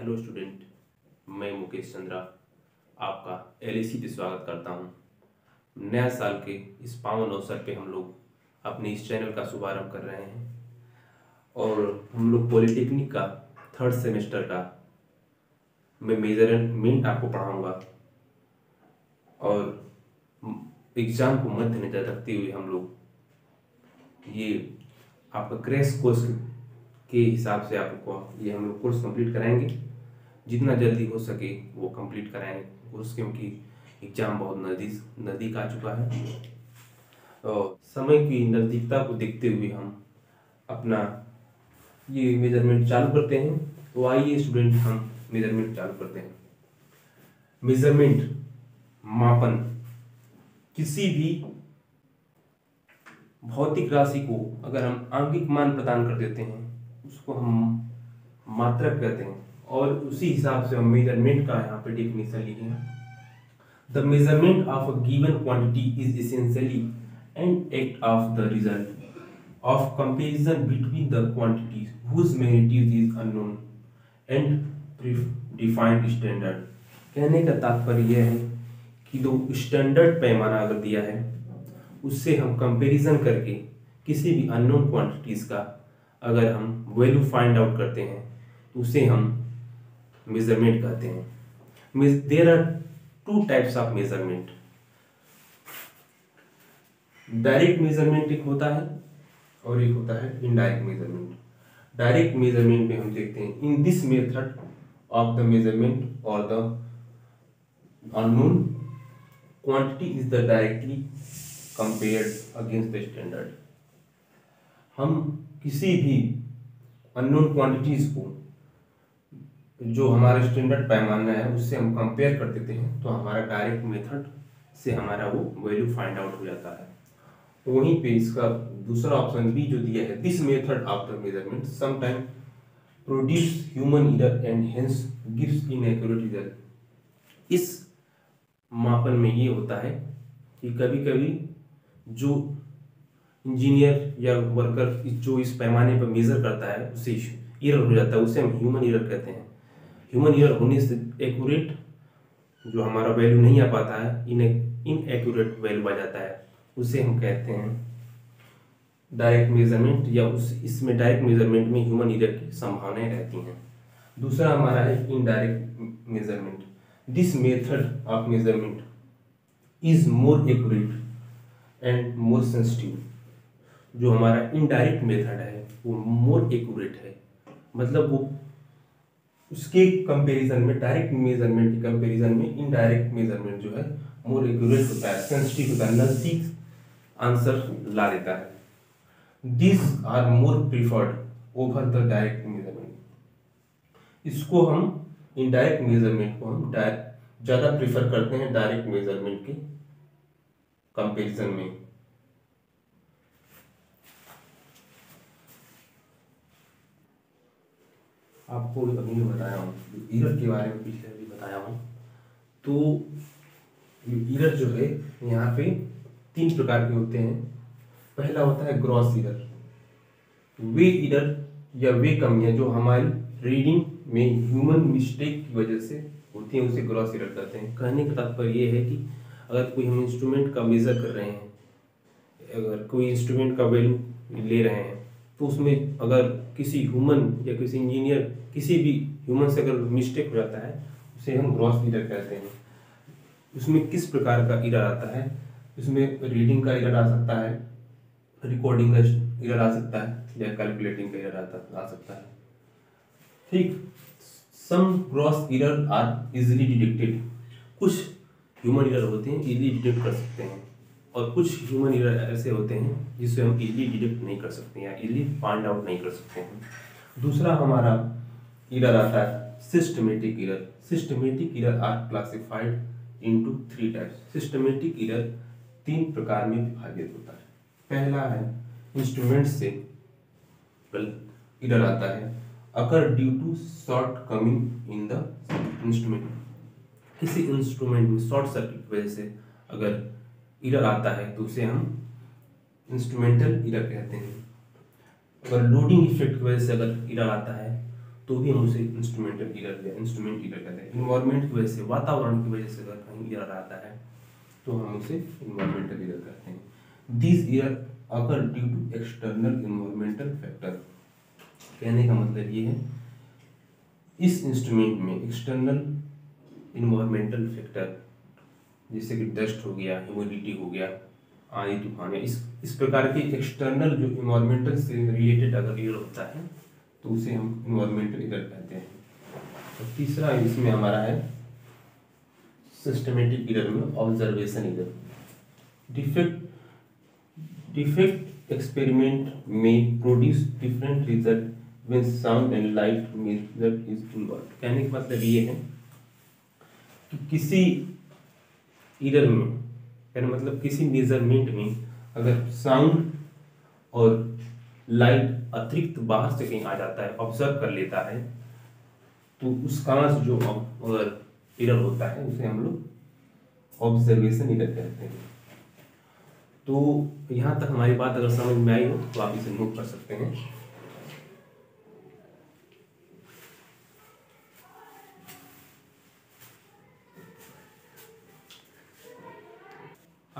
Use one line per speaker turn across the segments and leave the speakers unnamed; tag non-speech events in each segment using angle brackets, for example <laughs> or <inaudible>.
Hello student मैं मुकेश चंद्रा, आपका L पे स्वागत करता हूँ। नया साल के इस पावन अवसर पे हम लोग अपने इस चैनल का शुभारंभ कर रहे हैं और हम लोग पॉलिटेक्निक का थर्ड सेमेस्टर का मैं मेज़रमेंट आपको पढ़ाऊँगा और एग्ज़ाम को मध्य नज़र रखते हुए हम लोग ये आपका क्रैश कोर्स के हिसाब से आपको ये हम लोग कोर्स कंप्लीट कराएँगे। जितना जल्दी हो सके वो कंप्लीट कराएँ। कोर्स क्योंकि एग्ज़ाम बहुत नज़दीक नज़दीक आ चुका है। और समय की नज़दीकता को देखते हुए हम अपना ये मेज़रमेंट चालू करते हैं। तो आइए स्टूडेंट हम मेज़रमेंट चालू करते हैं। मेज़रमेंट मापन। किसी भी भौतिक राशि को अगर हम आंगिक मान प्रदान कर देते हैं, उसको हम मात्रक कहते हैं। और उसी हिसाब से हम मेज़रमेंट का यहाँ पे डेफिनेशन लिखे हैं the measurement of a given quantity is essentially an act of the result of comparison between the quantities whose magnitude is unknown and defined standard कहने का तात्पर्य यह है कि दो स्टैंडर्ड पैमाना अगर दिया है, उससे हम कंपैरिजन करके किसी भी अननोन क्वांटिटीज का अगर हम वैल्यू फाइंड आउट करते हैं तो उसे हम मेज़रमेंट कहते हैं। There are two types of measurement direct measurement एक होता है और एक होता है इनडायरेक्ट मेज़रमेंट डायरेक्ट मेज़रमेंट में हम देखते हैं in this method of the measurement और the unknown quantity is the directly compared against the standard हम किसी भी अननोन क्वांटिटीज को जो हमारा स्टैंडर्ड पैमाना है, उससे हम कंपेयर कर देते हैं तो हमारा डायरेक्ट मेथड से हमारा वो वैल्यू फाइंड आउट हो जाता है। वहीं पे इसका दूसरा ऑप्शन भी जो दिया है this method after measurement sometime produce human error and hence gives inaccurate result इस मापन में ये होता है कि कभी कभी जो इंजीनियर या वर्कर जो इस पैमाने पर मेजर करता है उससे इरर हो जाता है, उसे हम ह्यूमन इरर कहते हैं। ह्यूमन ईयर होने से एक्यूरेट जो हमारा वैल्यू नहीं आ पाता है, इन इन एक्यूरेट वैल्यू आ जाता है, उसे हम कहते हैं डायरेक्ट मेज़रमेंट या उस, इसमें डायरेक्ट मेज़रमेंट में ह्यूमन ईयर की संभावनाएँ रहती हैं। दूसरा हमारा है indirect measurement this method of measurement is more accurate and more sensitive जो हमारा इनडायरेक्ट मेथड है, वो मोर एक्यूरेट है। मतलब वो उसके कंपैरिजन में डायरेक्ट मेज़रमेंट के कंपैरिजन में इनडायरेक्ट मेज़रमेंट जो है मोर एक्यूरेट होता है सेंसिटिव होता है, नज़दीक आंसर ला देता है। This are more preferred over the direct measurement इसको हम इनडायरेक्ट मेज़रमेंट को हम ज़्यादा प्रिफर करते हैं डायरेक्ट मेज़रमेंट के कंपैरिजन में। आपको अभी मैं बताया हूँ ईरर के बारे में पिछले अभी बताया हूँ। तो ईरर जो है, यहाँ पे तीन प्रकार के होते हैं। पहला होता है ग्रॉस ईरर वे ईरर या वे कमियाँ जो हमारी रीडिंग में ह्यूमन मिस्टेक की वजह से होती हैं, उसे ग्रॉस ईरर कहते हैं। कहने का तात्पर्य ये है कि अगर कोई हम इंस्ट्रूमेंट का मेज़र कर रहे हैं, अगर कोई इंस्ट्रूमेंट का वैल्यू ले रहे हैं तो उसमें अगर किसी ह्यूमन या किसी इंजीनियर किसी भी ह्यूमन से अगर मिस्टेक हो जाता है, उसे हम ग्रॉस ईरर कहते हैं। उसमें किस प्रकार का इरर आता है? उसमें रीडिंग का इरर आ सकता है रिकॉर्डिंग का इरर आ सकता है, या कैलकुलेटिंग का इरर आ सकता है। ठीक some gross error are easily detected कुछ ह्यूमन इरर होते हैं इजीली डिटेक्ट कर सकते हैं। और कुछ ह्यूमन इरर ऐसे होते हैं जिससे हम इजीली डिटेक्ट नहीं कर सकते या इजीली फाइंड आउट नहीं कर सकते हैं। दूसरा हमारा इरर आता है systematic error systematic error are classified into three types systematic error तीन प्रकार में विभाजित होता है। पहला है इंस्ट्रूमेंट से इरर आता है। अगर due to shortcoming in the instrument किसी इंस्ट्रूमेंट में शॉर्ट सर्किट की वजह से अगर इरर आता है तो उसे हम इंस्ट्रूमेंटल इरर कहते हैं। अगर लोडिंग इफ़ेक्ट की वजह से अगर इरर आता है तो भी हम उसे इंस्ट्रूमेंटल ईरर या इंस्ट्रूमेंट ईरर कहते हैं। इन्वायरमेंट की वजह से, वातावरण की वजह से अगर कहीं ईरर आता है तो हम उसे इन्वायरमेंटल ईरर कहते हैं। दिस ईरर अगर due to external environmental factor कहने का मतलब ये है, इस इंस्ट्रूमेंट में एक्सटर्नल इन्वायरमेंटल फैक्टर जैसे कि डस्ट हो गया ह्यूमिडिटी हो गया, आंधी, तूफ़ान इस इस प्रकार के एक्सटर्नल जो इन्वायरमेंटल से रिलेटेड अगर ईयर होता है तो उसे हम इन्वायरमेंटल ईयर कहते हैं। और तीसरा इसमें हमारा है सिस्टमेटिक ईयर में observation error defect defect experiment में produce different result when sound and light measure is involved कहने का मतलब ये है कि किसी ईरर में, यानी मतलब किसी मेज़रमेंट में अगर साउंड और लाइट अतिरिक्त बाहर से कहीं आ जाता है ऑब्ज़र्व कर लेता है तो उस उसका जो अगर ईरर होता है, उसे हम लोग ऑब्जर्वेशन ईरर कहते हैं। तो यहाँ तक हमारी बात अगर समझ में आई हो तो आप इसे नोट कर सकते हैं।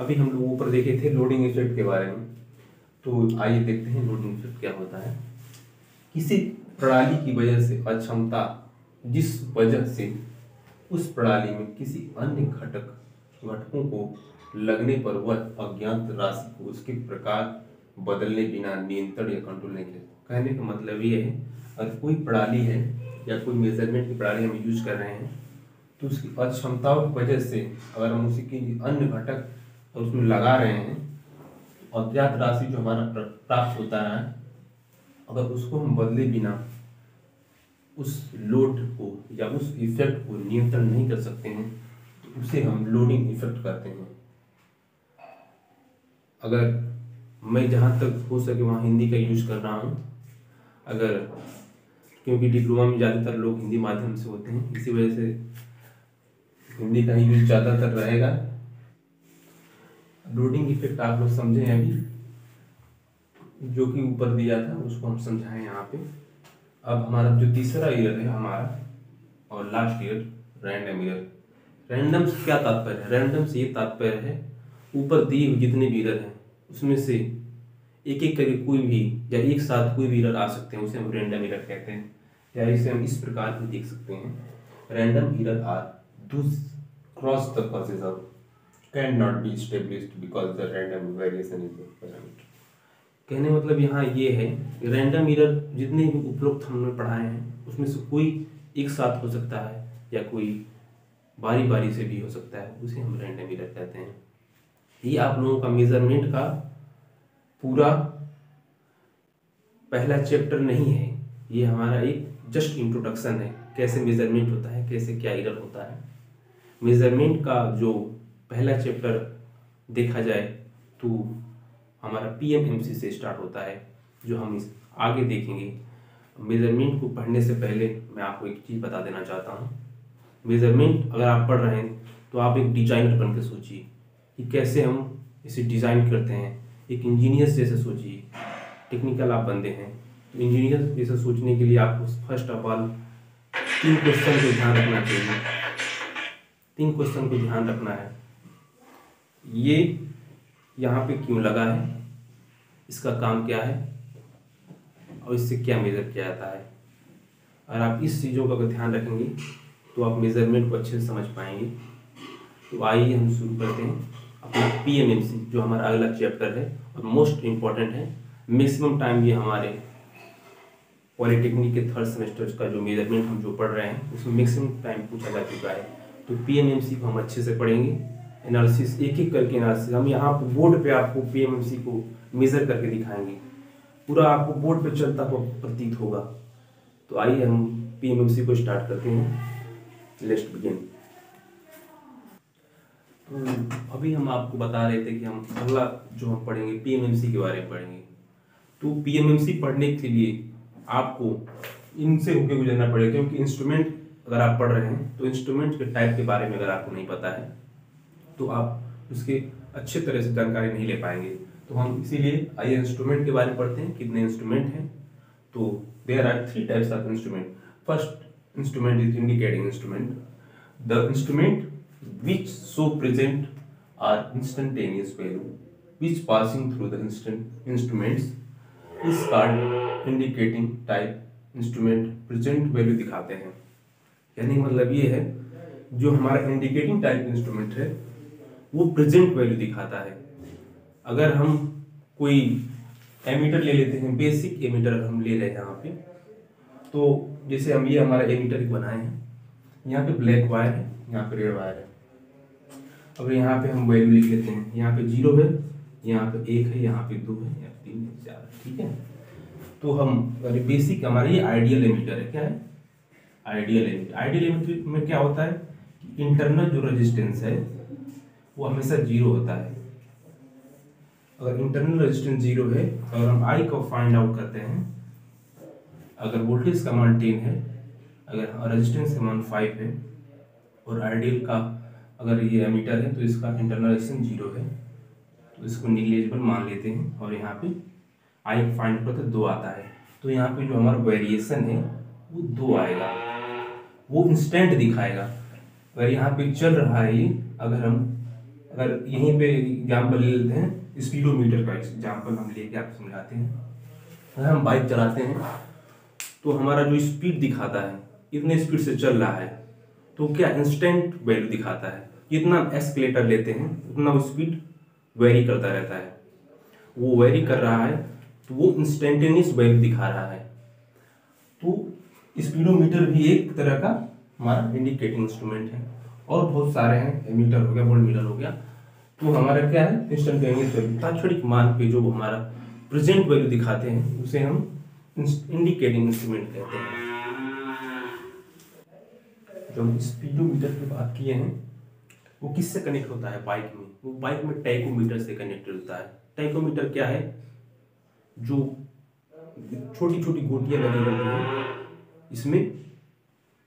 अभी हम लोग ऊपर देखे थे लोडिंग इफ़ेक्ट के बारे में। तो आइए देखते हैं लोडिंग इफ़ेक्ट क्या होता है। किसी प्रणाली की वजह से अक्षमता, जिस वजह से उस प्रणाली में किसी अन्य घटक, घटकों को लगने पर वह अज्ञात राशि को उसके प्रकार बदलने बिना नियंत्रण या कंट्रोल नहीं कर कहने का मतलब ये है, अगर कोई प्रणाली है या कोई मेज़रमेंट की प्रणाली हम यूज़ कर रहे हैं तो उसकी अक्षमताओं की वजह से अगर हम उसी के अन्य घटक और उसमें लगा रहे हैं। अज्ञात राशि जो हमारा प्राप्त होता है, अगर उसको हम बदले बिना उस लोड को या उस इफ़ेक्ट को नियंत्रण नहीं कर सकते हैं तो उसे हम लोडिंग इफ़ेक्ट कहते हैं। अगर मैं जहाँ तक हो सके वहाँ हिंदी का यूज़ कर रहा हूँ। अगर, क्योंकि डिप्लोमा में ज़्यादातर लोग हिंदी माध्यम से होते हैं, इसी वजह से हिंदी का ही यूज़ ज़्यादातर रहेगा। लोडिंग इफ़ेक्ट आप लोग समझे हैं अभी। जो कि ऊपर दिया था, उसको हम समझाएँ यहाँ पे। अब हमारा जो तीसरा ईयर है हमारा, और last error random error random से क्या तात्पर्य है? रैंडम से ये तात्पर्य है, ऊपर दिए हुए जितने भी ईयर हैं, उसमें से एक एक करके कोई भी, या एक साथ कोई भी ईयर आ सकते हैं, उसे हम रैंडम ईयर कहते हैं। या इसे हम इस प्रकार भी देख सकते हैं। रैंडम ईयर आर दूस cross the process of cannot be established because the random variation is present. कहने मतलब यहाँ ये है रैंडम मिरर जितने भी उपरोक्त हमने पढ़ाए हैं, उसमें से कोई एक साथ हो सकता है या कोई बारी बारी से भी हो सकता है, उसे हम रैंडम मिरर कहते हैं। ये आप लोगों का मेज़रमेंट का पूरा पहला चैप्टर नहीं है, ये हमारा एक जस्ट इंट्रोडक्शन है, कैसे मेज़रमेंट होता है, कैसे क्या इरर होता है। मेज़रमेंट का जो पहला चैप्टर देखा जाए तो हमारा पीएमएमसी से स्टार्ट होता है, जो हम इस आगे देखेंगे। मेज़रमेंट को पढ़ने से पहले मैं आपको एक चीज़ बता देना चाहता हूँ। मेज़रमेंट अगर आप पढ़ रहे हैं तो आप एक डिज़ाइनर बन के सोचिए कि कैसे हम इसे डिज़ाइन करते हैं। एक इंजीनियर जैसे सोचिए टेक्निकल आप बंदे हैं। तो इंजीनियर जैसे सोचने के लिए आपको फ़र्स्ट ऑफ़ ऑल तीन क्वेश्चन को ध्यान रखना चाहिए। तीन क्वेश्चन को ध्यान रखना है। ये यहाँ पे क्यों लगा है? इसका काम क्या है? और इससे क्या मेज़र किया जाता है? अगर आप इस चीज़ों का अगर ध्यान रखेंगे तो आप मेज़रमेंट को अच्छे से समझ पाएँगे। तो आइए हम शुरू करते हैं अपना पी एम एम सी जो हमारा अगला चैप्टर है और मोस्ट इंपॉर्टेंट है। मैक्सिमम टाइम ये हमारे पॉलिटेक्निक के थर्ड सेमेस्टर का जो मेज़रमेंट हम जो पढ़ रहे हैं, उसमें मैक्सिमम टाइम पूछा जा चुका है। तो पी एम एम सी को हम अच्छे से पढ़ेंगे। एनालिसिस एक एक करके एनालिसिस हम यहाँ पर बोर्ड पे आपको पीएमएमसी को मेजर करके दिखाएँगे। पूरा आपको बोर्ड पे चलता हुआ प्रतीत होगा। तो आइए हम पीएमएमसी को स्टार्ट करते हैं। लेस्ट बिगिन तो अभी हम आपको बता रहे थे कि हम अगला जो हम पढ़ेंगे पीएमएमसी के बारे में पढ़ेंगे। तो पीएमएमसी पढ़ने के लिए आपको इनसे होके गुजरना पड़ेगा, क्योंकि इंस्ट्रूमेंट अगर आप पढ़ रहे हैं तो इंस्ट्रूमेंट के टाइप के बारे में अगर आपको नहीं पता है तो आप उसके अच्छे तरह से जानकारी नहीं ले पाएँगे। तो हम इसीलिए आइए इंस्ट्रूमेंट के बारे में पढ़ते हैं, कितने इंस्ट्रूमेंट हैं। तो there are three types of instrument first instrument is indicating instrument the instrument which so present are instantaneous value which passing through the instant instruments इस card indicating type instrument present value दिखाते हैं। यानी मतलब ये है, जो हमारा indicating type instrument है वो प्रेजेंट वैल्यू दिखाता है। अगर हम कोई एमीटर ले लेते हैं बेसिक एमीटर हम ले रहे हैं यहाँ पे तो जैसे हम ये हमारा एमीटर बनाए हैं, यहाँ पे ब्लैक वायर है, यहाँ पे रेड वायर है। अब यहाँ पे हम वैल्यू लिख लेते हैं, यहाँ पे ज़ीरो है, यहाँ पे एक है, यहाँ पे दो है, यहाँ तीन है, चार है, ठीक है? तो हम बेसिक हमारा ये आइडियल एमीटर है, क्या है? आइडियल एमीटर आइडियल एमीटर में क्या होता है इंटरनल जो रेजिस्टेंस है वो हमेशा ज़ीरो होता है। अगर इंटरनल रेजिस्टेंस ज़ीरो है और हम आई को फाइंड आउट करते हैं, अगर वोल्टेज का मान टेन है, अगर रेजिस्टेंस का मान फाइव है, और आइडियल का अगर ये एमीटर है तो इसका इंटरनल रेजिस्टेंस ज़ीरो है। तो इसको निगलेजिबल मान लेते हैं, और यहाँ पे आई फाइंड करते दो आता है। तो यहाँ पे जो हमारा वेरिएशन है, वो दो आएगा। वो इंस्टेंट दिखाएगा। अगर यहाँ पे चल रहा है, अगर हम अगर यहीं पे एग्ज़ाम्पल ले लेते हैं स्पीडोमीटर का एग्ज़ाम्पल हम लेके आपको समझाते हैं। अगर हम बाइक चलाते हैं तो हमारा जो स्पीड दिखाता है, इतने स्पीड से चल रहा है तो क्या इंस्टेंट वैल्यू दिखाता है? जितना एस्केलेटर लेते हैं, उतना वो स्पीड वेरी करता रहता है। वो वेरी कर रहा है तो वो इंस्टेंटेनियस वैल्यू दिखा रहा है। तो स्पीडोमीटर भी एक तरह का हमारा इंडिकेटिंग इंस्ट्रूमेंट है। और बहुत सारे हैं, मीटर हो गया वोल्ट मीटर हो गया। तो हमारा क्या है? इंस्टेंटेनियस वैल्यू तात्क्षणिक मान पे जो हमारा प्रेजेंट वैल्यू दिखाते हैं, उसे हम इंडिकेटिंग इंस्ट्रूमेंट कहते हैं। जो हम स्पीडोमीटर की बात किए हैं, वो किससे कनेक्ट होता है? बाइक में। वो बाइक में टैकोमीटर से कनेक्टेड होता है। टैकोमीटर क्या है? जो छोटी छोटी गोटियाँ लगी होती हैं, इसमें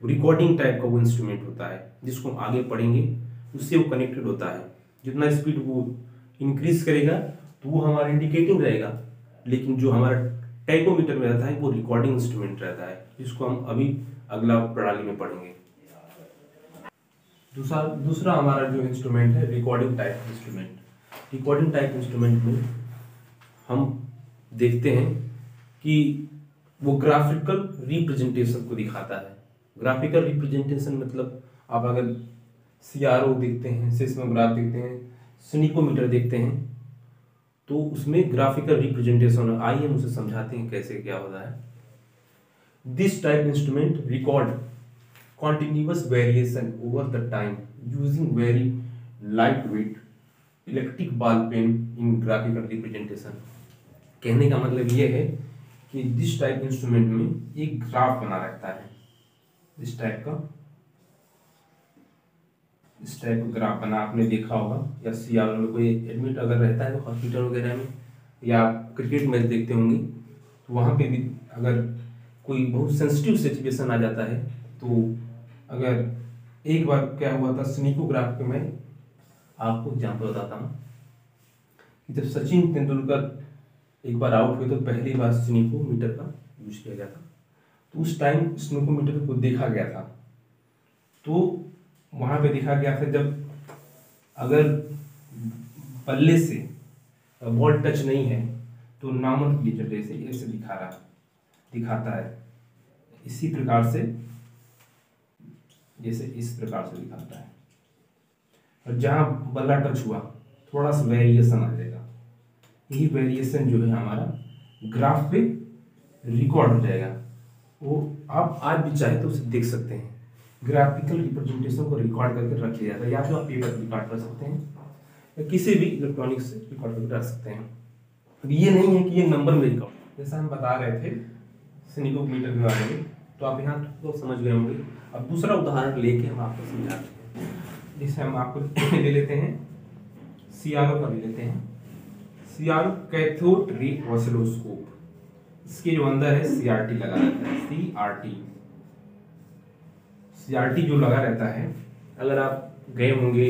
रिकॉर्डिंग टाइप का वो इंस्ट्रूमेंट होता है, जिसको हम आगे पढ़ेंगे, उससे वो कनेक्टेड होता है। जितना स्पीड वो इंक्रीज करेगा तो वो हमारा इंडिकेटिंग रहेगा। लेकिन जो हमारा टैकोमीटर में रहता है, वो रिकॉर्डिंग इंस्ट्रूमेंट रहता है। जिसको हम अभी अगला प्रणाली में पढ़ेंगे। दूसरा दूसरा हमारा जो इंस्ट्रूमेंट है recording type instrument recording type instrument में हम देखते हैं कि वो ग्राफिकल रिप्रेजेंटेशन को दिखाता है। ग्राफिकल रिप्रेजेंटेशन मतलब आप अगर सी आर ओ देखते हैं, सिस्मोग्राफ देखते हैं, स्निकोमीटर देखते हैं। तो उसमें ग्राफिकल रिप्रेजेंटेशन आइए हम उसे समझाते हैं कैसे क्या होता है। This type instrument record continuous variation over the time using very lightweight electric ball pen in graphical representation कहने का मतलब ये है कि दिस टाइप इंस्ट्रूमेंट में एक ग्राफ बना रहता है। इस टाइप का इस टाइप का ग्राफ बना, आपने देखा होगा, या सी आर में कोई एडमिट अगर रहता है हॉस्पिटल वगैरह में, या आप क्रिकेट मैच देखते होंगे तो वहाँ पे भी अगर कोई बहुत सेंसिटिव सिचुएशन आ जाता है तो अगर एक बार क्या हुआ था स्निकोग्राफ पे मैं आपको एग्ज़ाम्पल बताता हूँ, कि जब सचिन तेंदुलकर एक बार आउट हुए तो पहली बार स्निकोमीटर का यूज़ किया गया था। तो उस टाइम स्निकोमीटर को देखा गया था। तो वहाँ पे देखा गया था जब अगर बल्ले से बॉल टच नहीं है तो नॉर्मल ग्लिचर जैसे ऐसे दिखा रहा दिखाता है। इसी प्रकार से, जैसे इस प्रकार से दिखाता है। और जहाँ बल्ला टच हुआ, थोड़ा सा वेरिएशन आ जाएगा। यही वेरिएशन जो है हमारा ग्राफ पे रिकॉर्ड हो जाएगा। वो आप आज भी चाहे तो उसे देख सकते हैं। ग्राफिकल रिप्रेजेंटेशन को रिकॉर्ड करके रख लिया जाता है, या तो आप पेपर रिकॉर्ड कर सकते हैं, या किसी भी इलेक्ट्रॉनिक्स से रिकॉर्ड करके रख सकते हैं। अब ये नहीं है कि ये नंबर में रिकॉर्ड जैसा हम बता रहे थे मीटर के बारे में तो आप यहाँ तो समझ गए होंगे। अब दूसरा उदाहरण लेके हम आपको समझाते हैं। जिसे हम आपको <laughs> ले लेते हैं सी आर ओ का ले लेते हैं। C R O oscilloscope. इसके जो अंदर है सी आर टी लगा रहता है C R T C R T जो लगा रहता है, अगर आप गए होंगे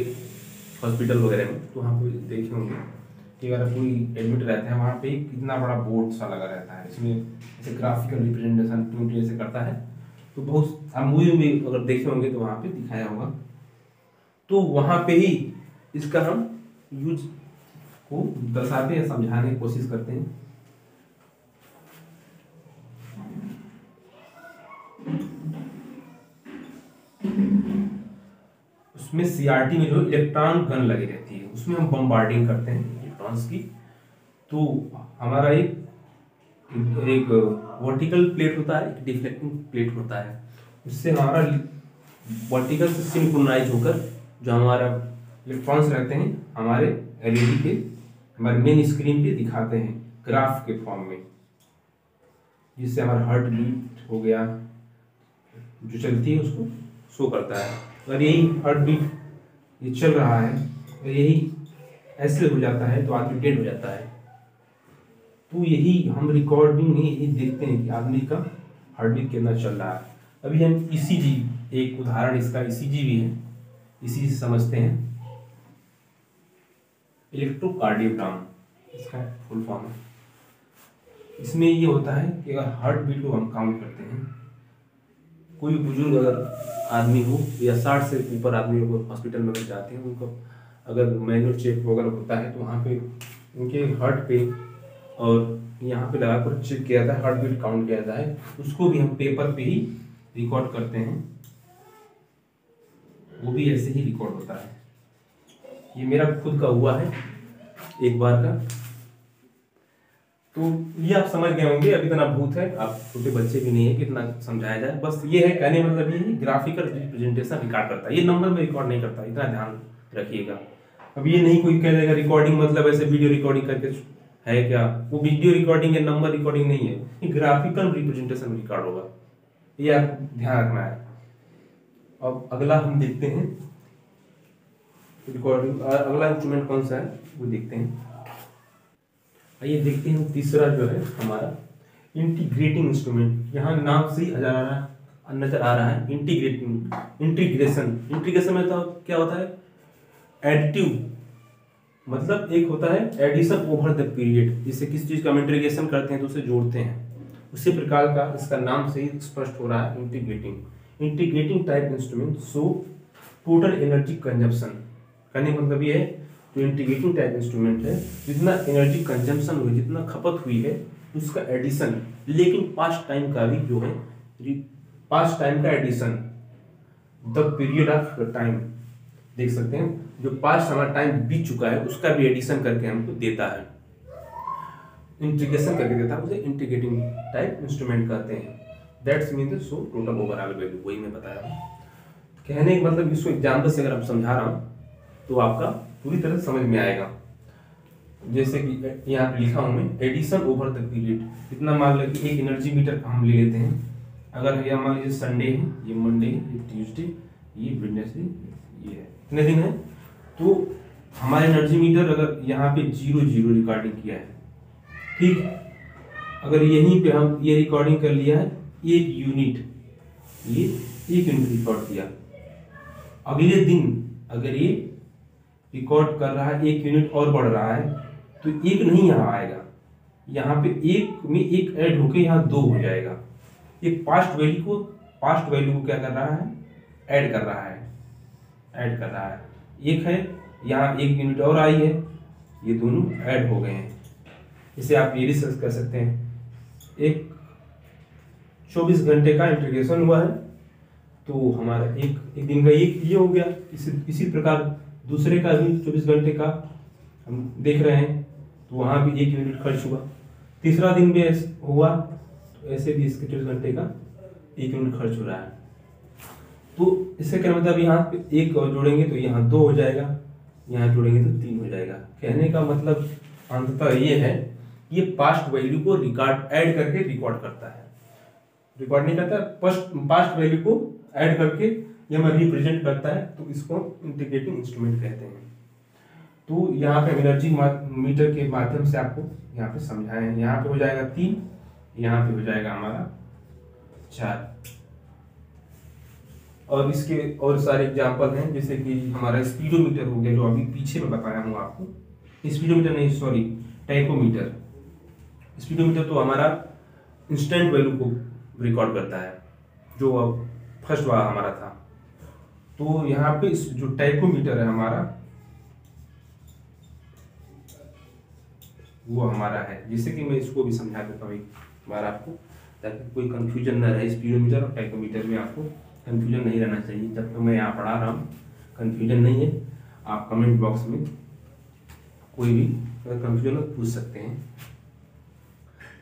हॉस्पिटल वगैरह में तो वहाँ पे देखे होंगे कि अगर कोई एडमिट रहता है, वहाँ पे कितना बड़ा बोर्ड सा लगा रहता है। इसमें जैसे ग्राफिकल रिप्रेजेंटेशन जैसे करता है। तो बहुत आप मूवी में अगर देखे होंगे तो वहाँ पे दिखाया होगा। तो वहाँ पे ही इसका हम यूज़ को दर्शाते हैं, समझाने की कोशिश करते हैं। उसमें सीआरटी में जो इलेक्ट्रॉन गन लगी रहती है, उसमें हम बम्बार्डिंग करते हैं इलेक्ट्रॉन्स की। तो हमारा एक एक वर्टिकल प्लेट होता है, एक डिफ्लेक्टिंग प्लेट होता है। उससे हमारा वर्टिकल से सिंक्रोनाइज होकर जो हमारा इलेक्ट्रॉन्स रहते हैं, हमारे एलईडी पे हमारे मेन स्क्रीन पे दिखाते हैं ग्राफ के फॉर्म में। जिससे हमारा हार्ट बीट हो गया, जो चलती है उसको शो करता है। अगर यही हार्ट बीट ये चल रहा है और यही ऐसे हो जाता है तो आदमी डेड हो जाता है। तो यही हम रिकॉर्डिंग में यही देखते हैं कि आदमी का हार्ट बीट कितना चल रहा है। अभी हम ईसीजी एक उदाहरण इसका ईसीजी भी है। इसी से समझते हैं। इलेक्ट्रोकार्डियोग्राम इसका फुल फॉर्म है। इसमें ये होता है कि अगर हार्ट बीट को हम काउंट करते हैं कोई बुज़ुर्ग अगर आदमी हो या साठ से ऊपर आदमी को हॉस्पिटल में अगर जाते हैं, उनको अगर मैनुअल चेक वगैरह होता है तो वहाँ पे उनके हार्ट पे और यहाँ पे लगा कर चेक किया जाता है हार्ट बीट काउंट किया जाता है, उसको भी हम पेपर पे ही रिकॉर्ड करते हैं। वो भी ऐसे ही रिकॉर्ड होता है। ये मेरा खुद का हुआ है, एक बार का। तो ये आप समझ गए होंगे, अभी इतना भूत है, आप छोटे बच्चे भी नहीं है कितना समझाया जाए। बस ये है, कहने मतलब ये ग्राफिकल रिप्रेजेंटेशन रिकॉर्ड करता है। ये नंबर में रिकॉर्ड नहीं करता, इतना ध्यान रखिएगा। अब ये नहीं कोई कह देगा रिकॉर्डिंग मतलब ऐसे वीडियो रिकॉर्डिंग करके है क्या? वो वीडियो रिकॉर्डिंग या नंबर रिकॉर्डिंग नहीं है। ये ग्राफिकल रिप्रेजेंटेशन रिकॉर्ड होगा। ये आप ध्यान रखना है। अब अगला हम देखते हैं। रिकॉर्डिंग अगला इंस्ट्रूमेंट कौन सा है? वो देखते हैं। आइए देखते हैं तीसरा जो है हमारा इंटीग्रेटिंग इंस्ट्रूमेंट यहाँ नाम से ही नज़र आ रहा है, नज़र आ रहा है इंटीग्रेटिंग इंटीग्रेशन इंटीग्रेशन में तो क्या होता है? एडिटिव मतलब एक होता है एडिशन ओवर द पीरियड जिससे किसी चीज़ का इंटीग्रेशन करते हैं तो उसे जोड़ते हैं। उसी प्रकार का इसका नाम से ही स्पष्ट हो रहा है integrating integrating type instrument so total energy consumption कहने मतलब ये है जो इंटीग्रेटिंग टाइप इंस्ट्रूमेंट है। जितना एनर्जी कंजम्पशन हुई, जितना खपत हुई है, उसका एडिशन लेकिन पास्ट टाइम का भी जो है पास्ट टाइम का addition the period of time देख सकते हैं, जो पास्ट हमारा टाइम बीत चुका है, उसका भी एडिशन करके हमको देता है। इंटीग्रेशन करके देता है, उसे इंटीग्रेटिंग टाइप इंस्ट्रूमेंट कहते हैं। That's mean so total overall value वही मैं बता रहा हूँ। कहने का मतलब इसको एग्ज़ाम्पल से अगर आप समझा रहा हूँ तो आपका पूरी तरह समझ में आएगा। जैसे कि यहाँ पे लिखा हूँ मैं एडिशन ओवर द पीरियड इतना मान लो कि एक एनर्जी मीटर हम ले लेते हैं। अगर ये मान लीजिए संडे है, ये मंडे है, ये ट्यूसडे ये वेडनेसडे ये है। कितने दिन है? तो हमारा एनर्जी मीटर अगर यहाँ पे ज़ीरो ज़ीरो रिकॉर्डिंग किया है, ठीक अगर यहीं पे हम ये रिकॉर्डिंग कर लिया है, एक यूनिट ये एक यूनिट रिकॉर्ड किया। अगले दिन अगर ये रिकॉर्ड कर रहा है, एक यूनिट और बढ़ रहा है तो एक नहीं यहाँ आएगा। यहाँ पे एक में एक ऐड होके यहाँ दो हो जाएगा। एक पास्ट वैल्यू को पास्ट वैल्यू को क्या कर रहा है? ऐड कर रहा है। ऐड कर रहा है। एक है, यहाँ एक यूनिट और आई है। ये दोनों ऐड हो गए हैं। इसे आप ये रिसर्च कर सकते हैं। एक 24 घंटे का इंटीग्रेशन हुआ है। तो हमारा एक एक दिन का एक ये हो गया। इसी इसी प्रकार दूसरे का भी चौबीस घंटे का हम देख रहे हैं तो वहाँ भी एक यूनिट खर्च हुआ। तीसरा दिन भी हुआ तो ऐसे भी इसके चौबीस घंटे का एक यूनिट खर्च हो रहा है। तो इससे क्या मतलब यहाँ एक जोड़ेंगे तो यहाँ दो हो जाएगा, यहाँ जोड़ेंगे तो तीन हो जाएगा। कहने का मतलब अंततः ये है, ये पास्ट वैल्यू को रिकॉर्ड ऐड करके रिकॉर्ड करता है। रिकॉर्ड नहीं करता पास्ट वैल्यू को ऐड करके ये हमें रिप्रेजेंट करता है तो इसको इंटीग्रेटिंग इंस्ट्रूमेंट कहते हैं। तो यहाँ पे एनर्जी मीटर के माध्यम से आपको यहाँ पे समझाए यहाँ पे हो जाएगा तीन, यहाँ पे हो जाएगा हमारा चार। और इसके और सारे एग्ज़ाम्पल हैं, जैसे कि हमारा स्पीडोमीटर हो गया, जो अभी पीछे में बताया हूँ आपको। स्पीडोमीटर नहीं सॉरी टाइकोमीटर स्पीडोमीटर तो हमारा इंस्टेंट वैल्यू को रिकॉर्ड करता है, जो फ़र्स्ट वाला हमारा था। तो यहाँ पे इस जो टाइकोमीटर है हमारा, वो हमारा है। जिससे कि मैं इसको भी समझा देता हूँ एक बार आपको, ताकि कोई कंफ्यूजन ना रहे स्पीडोमीटर और टाइकोमीटर में आपको कंफ्यूजन नहीं रहना चाहिए। जब तक तो मैं यहाँ पढ़ा रहा हूँ कंफ्यूजन नहीं है। आप कमेंट बॉक्स में कोई भी अगर कंफ्यूजन हो पूछ सकते हैं।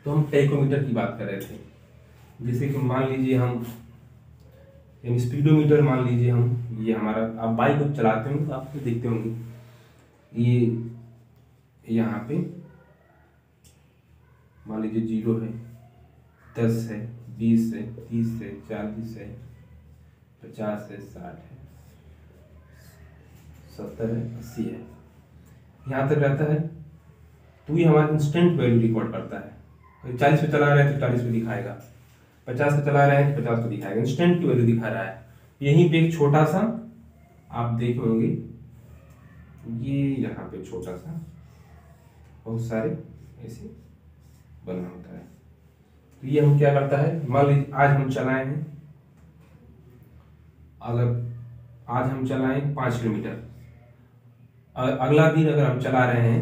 तो हम टाइकोमीटर की बात कर रहे थे। जैसे कि मान लीजिए हम यानी स्पीडोमीटर मान लीजिए हम, ये हमारा, आप बाइक को चलाते होंगे तो आप देखते होंगे। ये, यहाँ पे, मान लीजिए ज़ीरो है, दस है, बीस है, तीस है, चालीस है, पचास है, साठ है, सत्तर है, अस्सी है। यहाँ तक रहता है तो ये हमारा इंस्टेंट वैल्यू रिकॉर्ड करता है। चालीस पे चला रहे हैं तो चालीस पे दिखाएगा। पचास पे चला रहे हैं, पचास पे दिखाएगा इंस्टेंट की वैल्यू दिखा रहा है। यहीं पे एक छोटा सा, आप देख होंगे, ये यहाँ पे छोटा सा, बहुत सारे ऐसे बना होता है। तो ये हम क्या करता है, मान लीजिए आज हम चलाए हैं, अगर आज हम चलाए पाँच किलोमीटर अगला दिन अगर हम चला रहे हैं,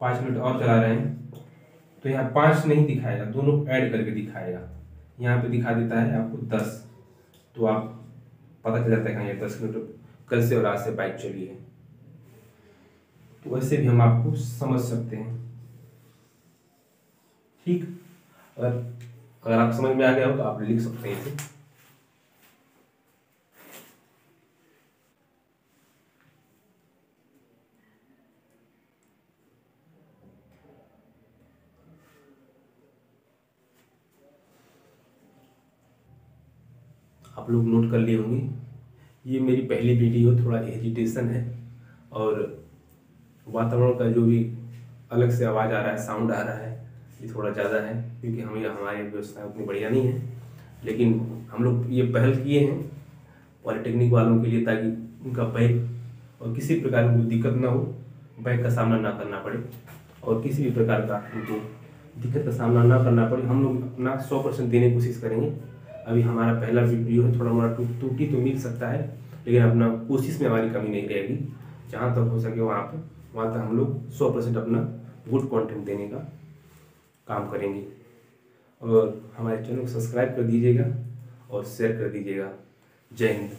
पाँच मिनट और चला रहे हैं तो यहाँ पाँच नहीं दिखाएगा, दोनों ऐड करके दिखाएगा। यहाँ पे दिखा देता है आपको दस। तो आप पता चल जाता है कहाँ दस किलोमीटर कल से और आज से बाइक चली है। तो वैसे भी हम आपको समझ सकते हैं। ठीक? अगर अगर आप समझ में आ गया हो तो आप लिख सकते हैं आप लोग नोट कर लिए होंगे। ये मेरी पहली वीडियो थोड़ा हेजिटेशन है और वातावरण का जो भी अलग से आवाज़ आ रहा है साउंड आ रहा है, ये थोड़ा ज़्यादा है क्योंकि हमें हमारे व्यवस्था उतनी बढ़िया नहीं है। लेकिन हम लोग ये पहल किए हैं पॉलिटेक्निक वालों के लिए ताकि उनका बैग और किसी प्रकार की कोई दिक्कत ना हो बैग का सामना ना करना पड़े और किसी भी प्रकार का उनको दिक्कत का सामना ना करना पड़े। हम लोग अपना सौ परसेंट देने की कोशिश करेंगे। अभी हमारा पहला वीडियो है, थोड़ा मोड़ा टूटी तो मिल सकता है, लेकिन अपना कोशिश में हमारी कमी नहीं रहेगी। जहाँ तक हो सके वहाँ पर वहाँ तक हम लोग सौ परसेंट अपना गुड कंटेंट देने का काम करेंगे। और हमारे चैनल को सब्सक्राइब कर दीजिएगा और शेयर कर दीजिएगा। जय हिंद।